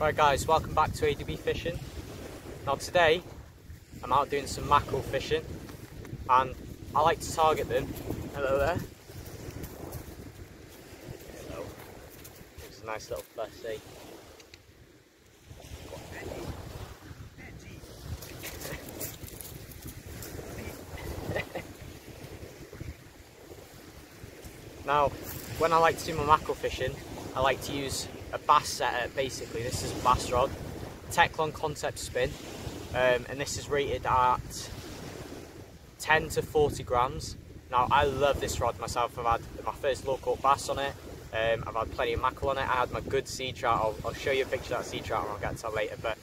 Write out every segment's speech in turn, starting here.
Right guys, welcome back to ADB Fishing. Now today, I'm out doing some mackerel fishing and I like to target them. Hello there. Hello. It's a nice little flesh, see? Eh? now, when I like to do my mackerel fishing, I like to use a bass setter basically. This is a bass rod, Techlon Concept Spin, um, and this is rated at 10 to 40 grams. Now I love this rod myself. I've had my first local bass on it. Um, I've had plenty of mackerel on it. I had my good sea trout. I'll, I'll show you a picture of that sea trout and I'll get to that later. But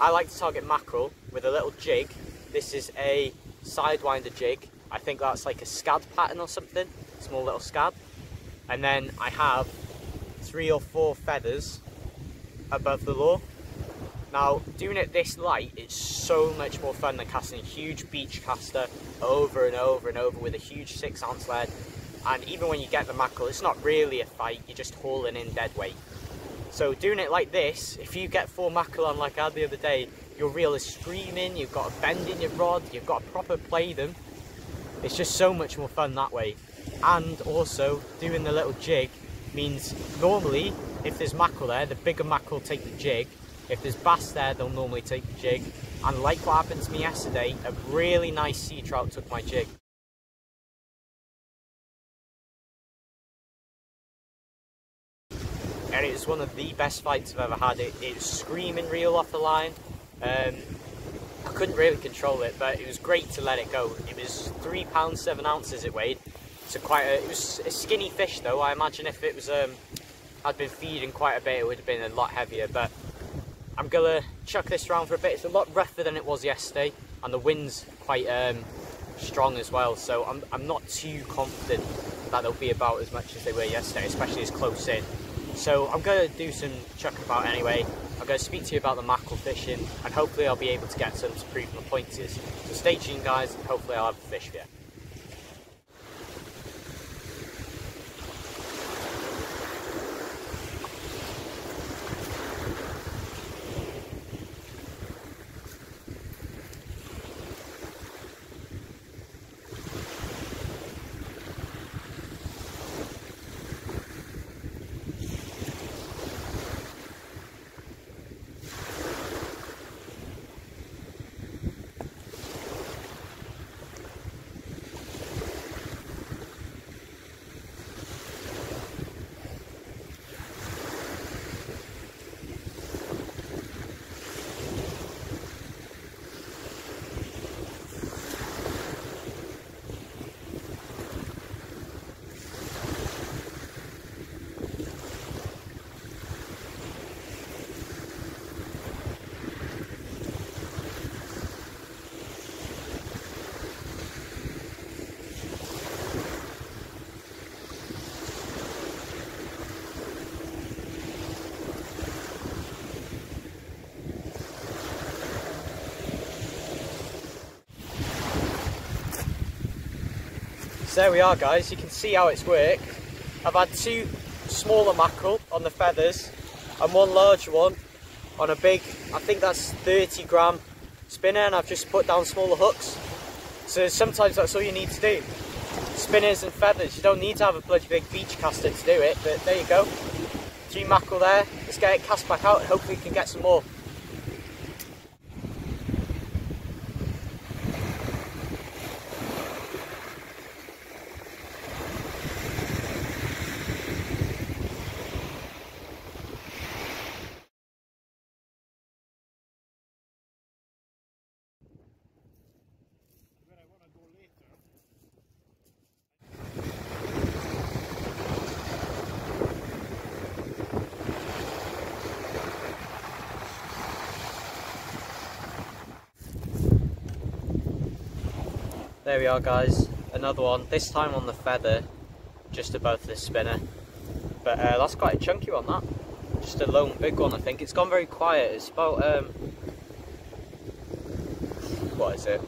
I like to target mackerel with a little jig. This is a sidewinder jig. I think that's like a scad pattern or something. Small little scad. And then I have three or four feathers above the lure. Now, doing it this light, it's so much more fun than casting a huge beach caster over and over and over with a huge six ounce lead. And even when you get the mackerel, it's not really a fight, you're just hauling in dead weight. So doing it like this, if you get four mackerel on like I had the other day, your reel is screaming, you've got a bend in your rod, you've got to proper play them. It's just so much more fun that way. And also, doing the little jig, means normally if there's mackerel there, the bigger mackerel take the jig. If there's bass there, they'll normally take the jig. And like what happened to me yesterday, a really nice sea trout took my jig. And it was one of the best fights I've ever had. It, was screaming reel off the line. Um, I couldn't really control it, but it was great to let it go. It was three pounds seven ounces it weighed, quite a, it was a skinny fish though. I imagine if it was um, I'd been feeding quite a bit, it would have been a lot heavier. But I'm gonna chuck this around for a bit. It's a lot rougher than it was yesterday, and the wind's quite um, strong as well. So I'm I'm not too confident that they'll be about as much as they were yesterday, especially as close in. So I'm gonna do some chucking about anyway. I'm going to speak to you about the mackerel fishing and hopefully I'll be able to get some to prove my points is. So stay tuned guys hopefully I'll have a fish you. So there we are guys, you can see how it's worked. I've had two smaller mackerel on the feathers and one large one on a big, I think that's 30 gram spinner and I've just put down smaller hooks. So sometimes that's all you need to do. Spinners and feathers, you don't need to have a bloody big beach caster to do it, but there you go. Three mackerel there, let's get it cast back out and hopefully we can get some more. There we are guys, another one, this time on the feather, just above the spinner. But uh, that's quite a chunky one that. Just a lone big one I think. It's gone very quiet, it's about, um, what is it?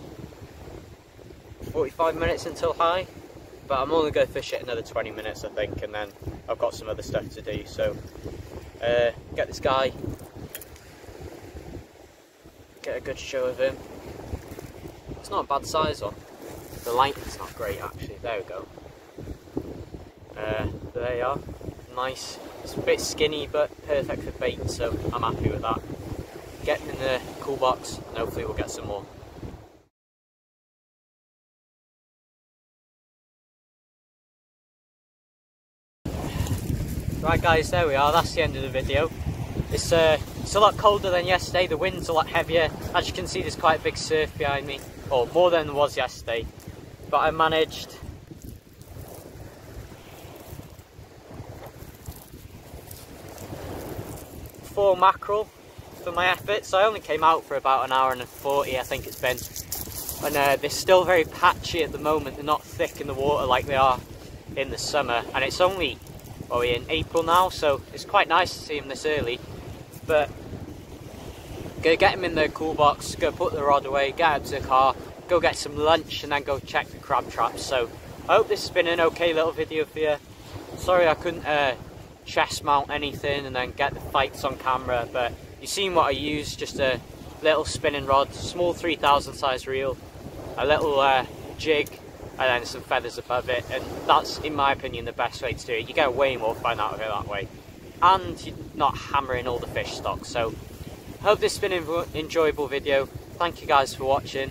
45 minutes until high. But I'm only going to fish it another 20 minutes I think and then I've got some other stuff to do. So uh, get this guy get a good show of him. It's not a bad size one. The lighting's not great actually. There we go. Uh, there you are. Nice. It's a bit skinny but perfect for bait, so I'm happy with that. Get in the cool box and hopefully we'll get some more. Right guys, there we are, that's the end of the video. It's, uh, it's a lot colder than yesterday, the wind's a lot heavier. As you can see there's quite a big surf behind me, or more than there was yesterday. But I managed four mackerel for my efforts. So I only came out for about an hour and 40 I think it's been. And uh, they're still very patchy at the moment, they're not thick in the water like they are in the summer. And it's only well, we're in April now, so it's quite nice to see them this early. But go get them in the cool box, go put the rod away, get out to the car, go get some lunch, and then go check the crab traps. So I hope this has been an okay little video for you. Sorry I couldn't uh, chest mount anything and then get the fights on camera, but you've seen what I use, just a little spinning rod, small 3000 size reel, a little uh, jig, and then some feathers above it and that's in my opinion the best way to do it you get way more fun out of it that way and you're not hammering all the fish stocks so hope this has been an enjoyable video thank you guys for watching